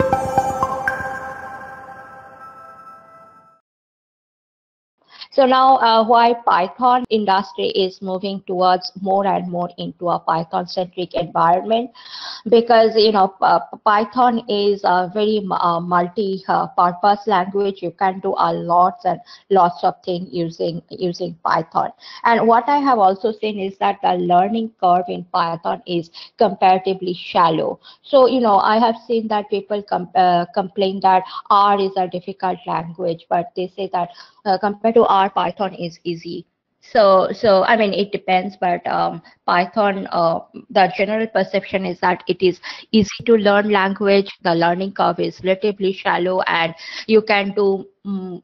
you So now uh, why Python industry is moving towards more and more into a Python centric environment? Because you know uh, Python is a very uh, multi purpose language. You can do a lots and lots of things using using Python. And what I have also seen is that the learning curve in Python is comparatively shallow. So you know I have seen that people com uh, complain that R is a difficult language but they say that uh, compared to R, Python is easy. So, so I mean, it depends, but um, Python, uh, the general perception is that it is easy to learn language. The learning curve is relatively shallow, and you can do mm,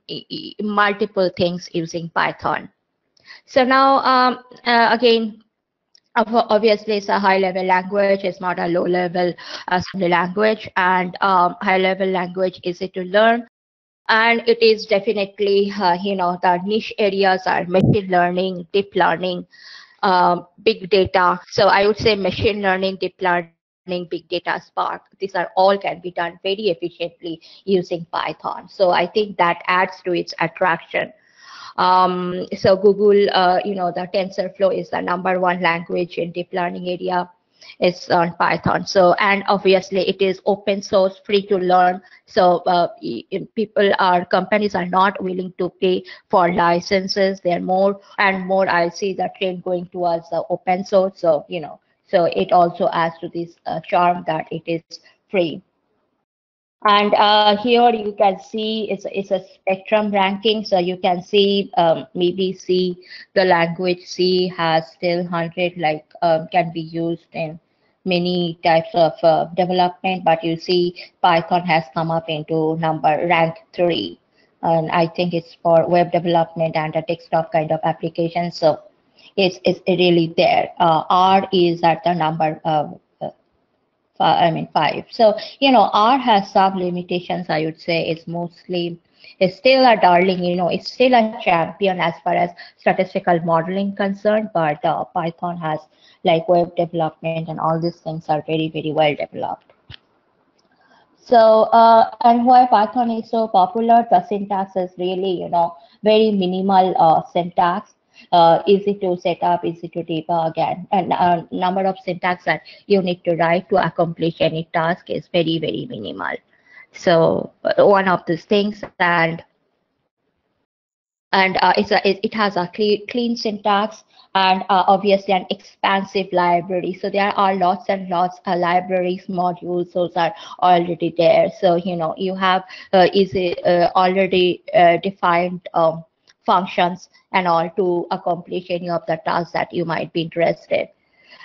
multiple things using Python. So now, um, uh, again, obviously it's a high level language it's not a low level assembly language and um, high level language is easy to learn and it is definitely uh, you know the niche areas are machine learning deep learning um, big data. So i would say machine learning deep learning big data spark these are all can be done very efficiently using python. So i think that adds to its attraction. Um, so google uh, you know the tensorflow is the number one language in deep learning area is on Python. So, and obviously it is open source, free to learn. So uh, people are, companies are not willing to pay for licenses. They're more and more, I see the trend going towards the open source. So, you know, so it also adds to this uh, charm that it is free. And uh, here you can see it's, it's a spectrum ranking. So you can see um, maybe C, the language C has still 100, like um, can be used in many types of uh, development, but you see Python has come up into number rank three. And I think it's for web development and a desktop kind of application. So it's, it's really there. Uh, R is at the number of I mean five. So you know R has some limitations. I would say it's mostly it's still a darling. You know, it's still a champion as far as statistical modeling concerned. But uh, Python has like web development and all these things are very very well developed. So uh, and why Python is so popular? The syntax is really you know very minimal uh, syntax uh, easy to set up, easy to debug, and, and uh, number of syntax that you need to write to accomplish any task is very, very minimal. So one of these things, and and uh, it's a, it, has a clean, clean syntax and uh, obviously an expansive library. So there are lots and lots of libraries, modules, those are already there. So, you know, you have uh, easy, uh, already uh, defined um, functions and all to accomplish any of the tasks that you might be interested. In.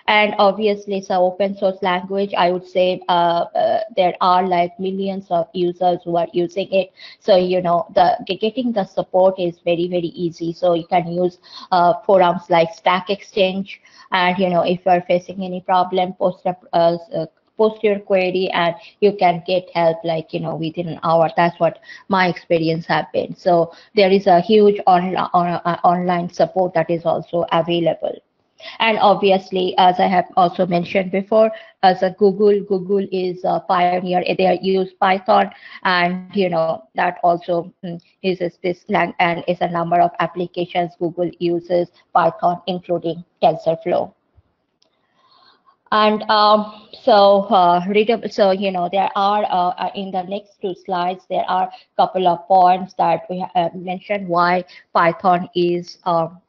and obviously it's an open source language i would say uh, uh, there are like millions of users who are using it. So you know the getting the support is very very easy. So you can use uh, forums like stack exchange. And you know if you're facing any problem post a post your query and you can get help like you know within an hour. That's what my experience have been. So there is a huge on, on uh, online support that is also available. And obviously as i have also mentioned before as a google google is a pioneer. They use python and you know that also uses is this and is a number of applications google uses python including tensorflow and um, so, uh, readable. So you know, there are uh, uh, in the next two slides there are a couple of points that we uh, mentioned why Python is um,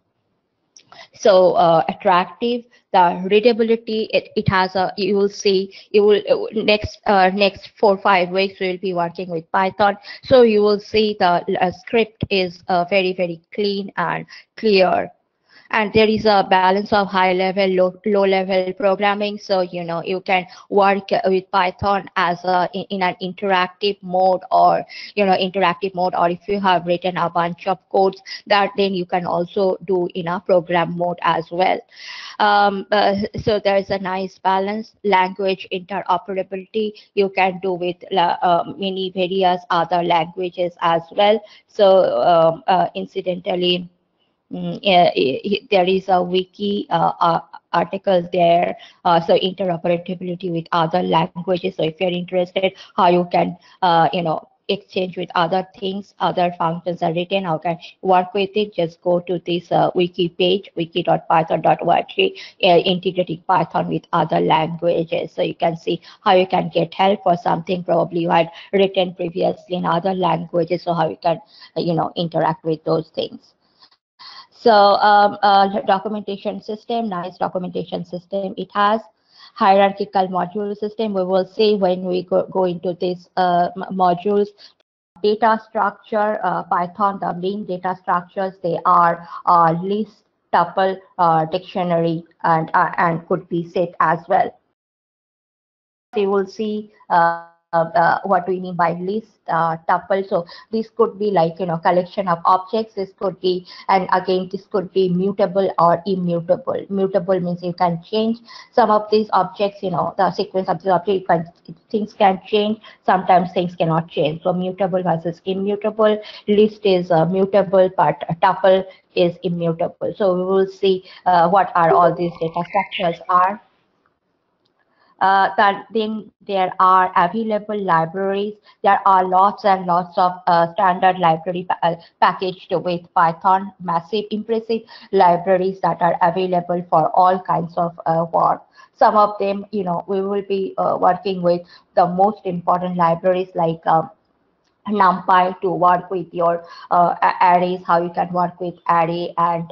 so uh, attractive. The readability it, it has a you will see you will uh, next next four five weeks we will be working with Python. So you will see the script is very very clean and clear and there is a balance of high level low, low level programming. So you know you can work with python as a in, in, an interactive mode or you know interactive mode or if you have written a bunch of codes that then you can also do in a program mode as well. Um, uh, so there is a nice balance. Language interoperability you can do with uh, many various other languages as well. So um, uh, incidentally Mm, there is a wiki uh, articles there uh, so interoperability with other languages. So if you're interested how you can uh, you know exchange with other things other functions are written how can work with it? Just go to this uh, wiki page wiki.python.org integrating python with other languages. So you can see how you can get help for something probably you had written previously in other languages so how you can you know interact with those things so um, uh, documentation system, nice documentation system. It has hierarchical module system. We will see when we go, go into these uh, modules. Data structure, uh, Python, the main data structures, they are uh, list, tuple, uh, dictionary, and, uh, and could be set as well. You will see uh, uh, what do we mean by list uh, tuple? So this could be like you know collection of objects. This could be and again this could be mutable or immutable. Mutable means you can change some of these objects you know the sequence of the object can, things can change. Sometimes things cannot change. So mutable versus immutable. List is uh, mutable but tuple is immutable. So we will see uh, what are all these data structures are uh, that then there are available libraries. There are lots and lots of uh, standard library pa uh, packaged with Python, massive, impressive libraries that are available for all kinds of uh, work. Some of them, you know, we will be uh, working with the most important libraries like um, NumPy to work with your arrays, how you can work with array and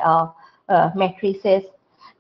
matrices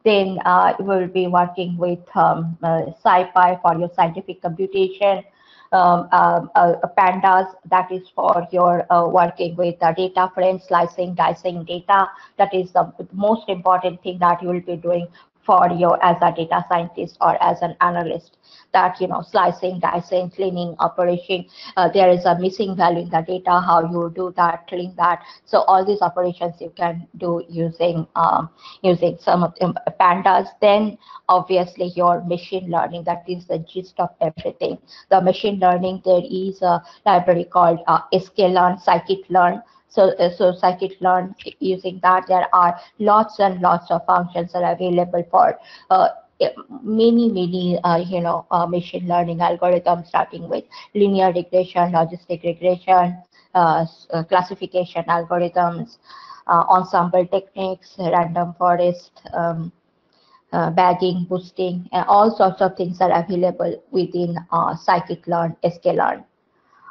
then uh, we'll be working with um, uh, SciPy for your scientific computation. Um, uh, uh, pandas that is for your uh, working with data frames, slicing, dicing data. That is the most important thing that you will be doing for you as a data scientist or as an analyst that you know slicing dicing cleaning operation uh, there is a missing value in the data how you do that clean that. So all these operations you can do using um, using some of them. Pandas then obviously your machine learning that is the gist of everything. The machine learning there is a library called uh, sklearn scikit-learn so, uh, so scikit-learn using that, there are lots and lots of functions that are available for uh, many, many, uh, you know, uh, machine learning algorithms, starting with linear regression, logistic regression, uh, uh classification algorithms, uh, ensemble techniques, random forest, um, uh, bagging, boosting, and all sorts of things are available within scikit-learn, sklearn.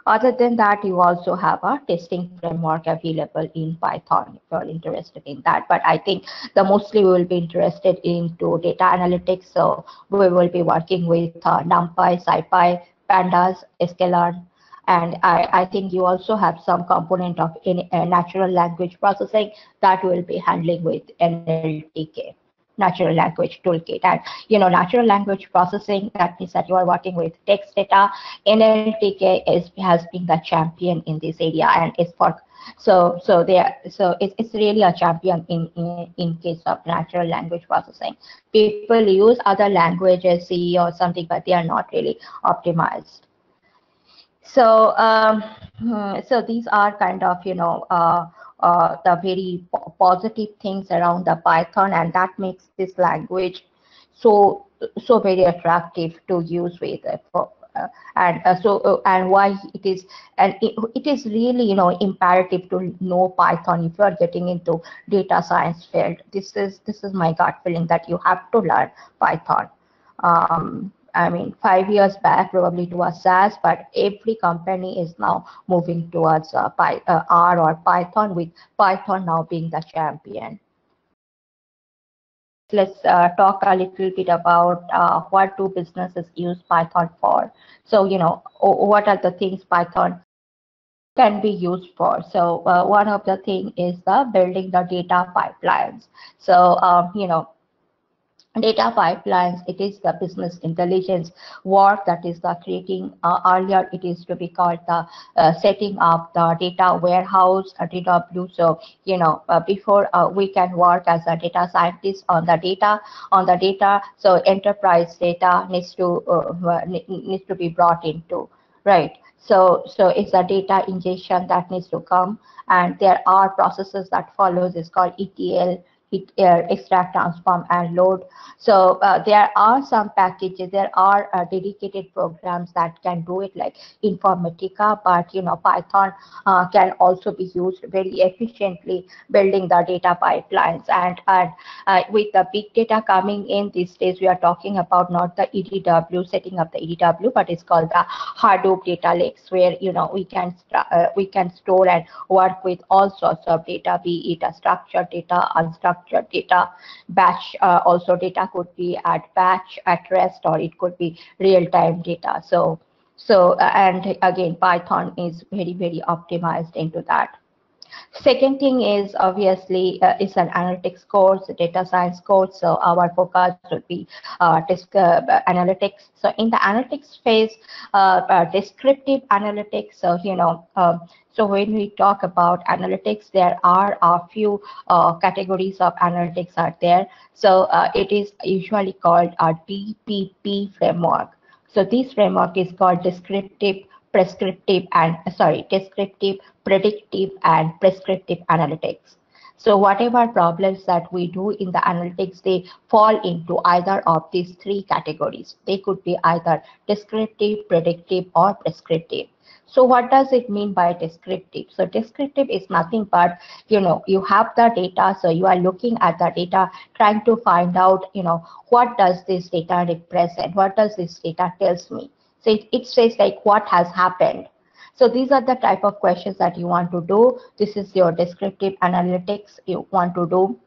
Other than that, you also have a testing framework available in Python if you're interested in that. But I think the mostly we will be interested into data analytics. So we will be working with uh, NumPy, SciPy, Pandas, sklearn, and I, I, think you also have some component of in, uh, natural language processing that will be handling with NLTK natural language toolkit. And you know natural language processing that means that you are working with text data nltk is has been the champion in this area and it's for so so there so it's, it's really a champion in, in in case of natural language processing. People use other languages c or something but they are not really optimized. So um, hmm, so these are kind of you know uh, uh, the very positive things around the Python, and that makes this language so so very attractive to use with. Uh, and uh, so uh, and why it is and it, it is really you know imperative to know python if you are getting into data science field this is this is my gut feeling that you have to learn python um, I mean, five years back, probably to a SAS, but every company is now moving towards uh, Py, uh, R or Python, with Python now being the champion. Let's uh, talk a little bit about uh, what do businesses use Python for. So, you know, what are the things Python can be used for. So uh, one of the thing is the building the data pipelines. So um, you know data pipelines it is the business intelligence work that is the creating uh, earlier it is to be called the uh, setting up the data warehouse uh, dw so you know uh, before uh, we can work as a data scientist on the data on the data so enterprise data needs to uh, needs to be brought into right? So, so it's a data ingestion that needs to come, and there are processes that follows. It's called ETL, uh, extract, transform, and load. So uh, there are some packages, there are uh, dedicated programs that can do it like Informatica, but you know Python uh, can also be used very efficiently building the data pipelines. And, and uh, with the big data coming in these days, we are talking about not the EDW, setting up the EDW, but it's called the Hadoop data lakes, where you know we can uh, we can store and work with all sorts of data, be it a structured data, unstructured structured data. Batch uh, also data could be at batch, at rest, or it could be real-time data. So, so uh, and again, Python is very, very optimized into that. Second thing is obviously uh, it's an analytics course, data science course. So our focus would be uh, uh, analytics. So in the analytics phase, uh, uh descriptive analytics. So you know, um, so when we talk about analytics, there are a few uh, categories of analytics are there. So it is usually called a DPP framework. So this framework is called descriptive prescriptive and sorry descriptive predictive and prescriptive analytics. So whatever problems that we do in the analytics they fall into either of these three categories. They could be either descriptive predictive or prescriptive. So what does it mean by descriptive? So descriptive is nothing but you know you have the data so you are looking at the data trying to find out you know what does this data represent? What does this data tells me so it, it says like what has happened. So these are the type of questions that you want to do. This is your descriptive analytics you want to do.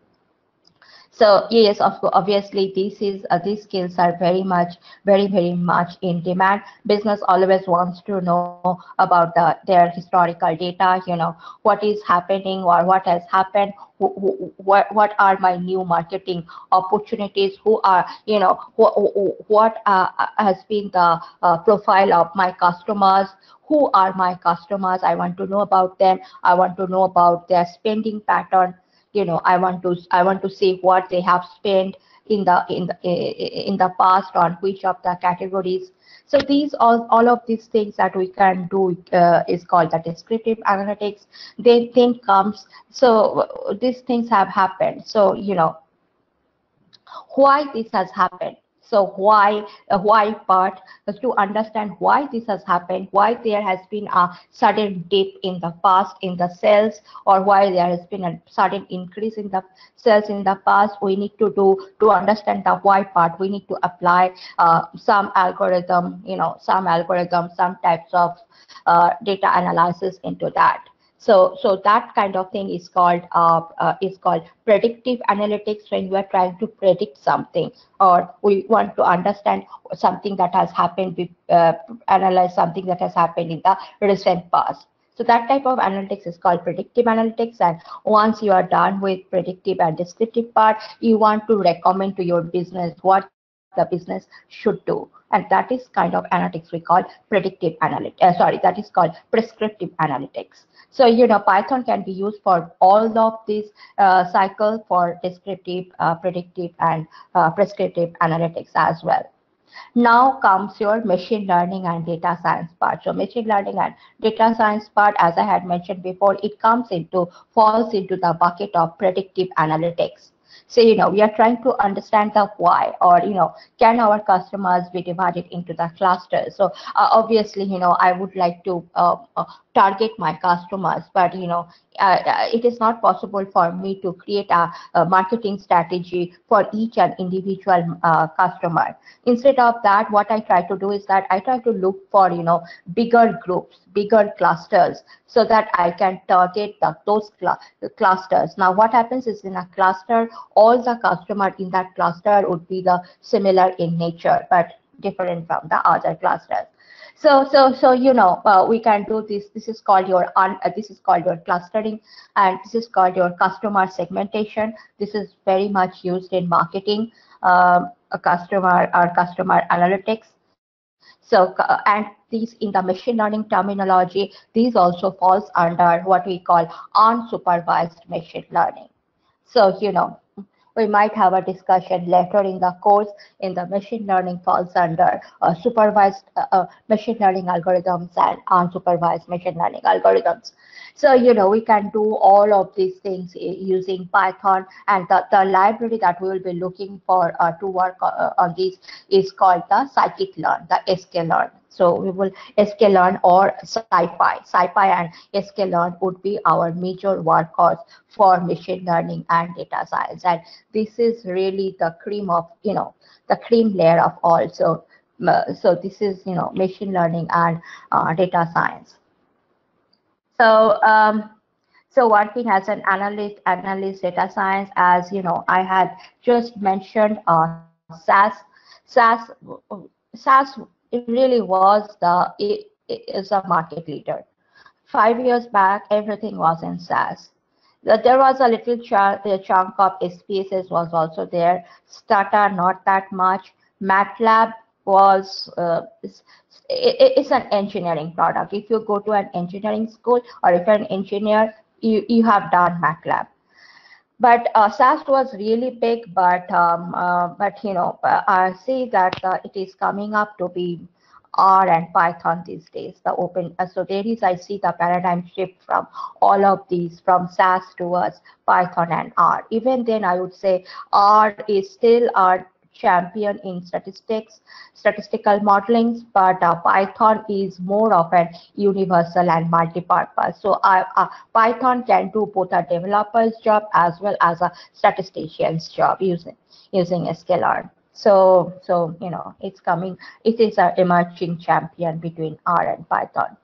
So yes, of course, obviously this is uh, these skills are very much, very very much in demand. Business always wants to know about the their historical data. You know what is happening or what has happened. What what are my new marketing opportunities? Who are you know what what uh, has been the uh, profile of my customers? Who are my customers? I want to know about them. I want to know about their spending pattern you know i want to i want to see what they have spent in the in the in the past on which of the categories. So these all all of these things that we can do uh, is called the descriptive analytics. Then then comes so these things have happened. So you know why this has happened so why uh, why part is to understand why this has happened, why there has been a sudden dip in the past in the cells, or why there has been a sudden increase in the cells in the past. We need to do to understand the why part. We need to apply uh, some algorithm, you know, some algorithm, some types of uh, data analysis into that. So, so that kind of thing is called uh, uh, is called predictive analytics when you are trying to predict something or we want to understand something that has happened, with, uh, analyze something that has happened in the recent past. So that type of analytics is called predictive analytics. And once you are done with predictive and descriptive part, you want to recommend to your business what the business should do. And that is kind of analytics we call predictive analytics. Uh, sorry, that is called prescriptive analytics. So, you know, Python can be used for all of these uh, cycle for descriptive, uh, predictive, and uh, prescriptive analytics as well. Now comes your machine learning and data science part. So machine learning and data science part, as I had mentioned before, it comes into, falls into the bucket of predictive analytics. So, you know, we are trying to understand the why or, you know, can our customers be divided into the clusters? So uh, obviously, you know, I would like to uh, uh, target my customers, but, you know, uh, uh, it is not possible for me to create a, a marketing strategy for each and individual uh, customer. Instead of that, what I try to do is that I try to look for, you know, bigger groups, bigger clusters, so that I can target the, those cl clusters. Now, what happens is in a cluster, all the customer in that cluster would be the similar in nature, but different from the other clusters. So, so, so you know, uh, we can do this. This is called your un, uh, this is called your clustering, and this is called your customer segmentation. This is very much used in marketing, um, a customer or customer analytics. So, uh, and these in the machine learning terminology, these also falls under what we call unsupervised machine learning. So, you know, we might have a discussion later in the course in the machine learning falls under uh, supervised uh, uh, machine learning algorithms and unsupervised machine learning algorithms. So, you know, we can do all of these things using Python and the, the library that we will be looking for uh, to work uh, on this is called the scikit-learn, the sklearn. So we will sklearn or SciPy. SciPy and sklearn would be our major workhorse for machine learning and data science. And this is really the cream of, you know, the cream layer of all. So, uh, so this is, you know, machine learning and uh, data science. So, um, so working as an analyst, analyst data science, as you know, I had just mentioned uh, SAS. SAS, SAS really was the it, it is a market leader. Five years back, everything was in SAS. There was a little chunk, of SPSS was also there. Stata, not that much. MATLAB was uh, it's an engineering product. If you go to an engineering school or if you're an engineer, you, you have done MATLAB. But uh, SAS was really big, but um, uh, but you know I see that uh, it is coming up to be R and Python these days. The open uh, so there is I see the paradigm shift from all of these from SAS towards Python and R. Even then, I would say R is still our champion in statistics, statistical modeling, but uh, Python is more of an universal and multi-purpose. So uh, uh, Python can do both a developer's job as well as a statistician's job using using sklearn. So so you know it's coming. It is an emerging champion between R and Python.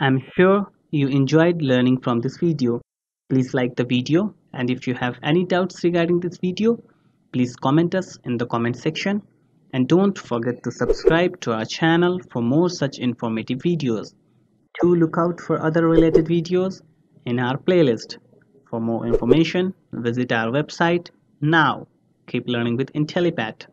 I'm sure you enjoyed learning from this video. Please like the video and if you have any doubts regarding this video, Please comment us in the comment section and don't forget to subscribe to our channel for more such informative videos. Do look out for other related videos in our playlist. For more information, visit our website now. Keep learning with Intellipaat.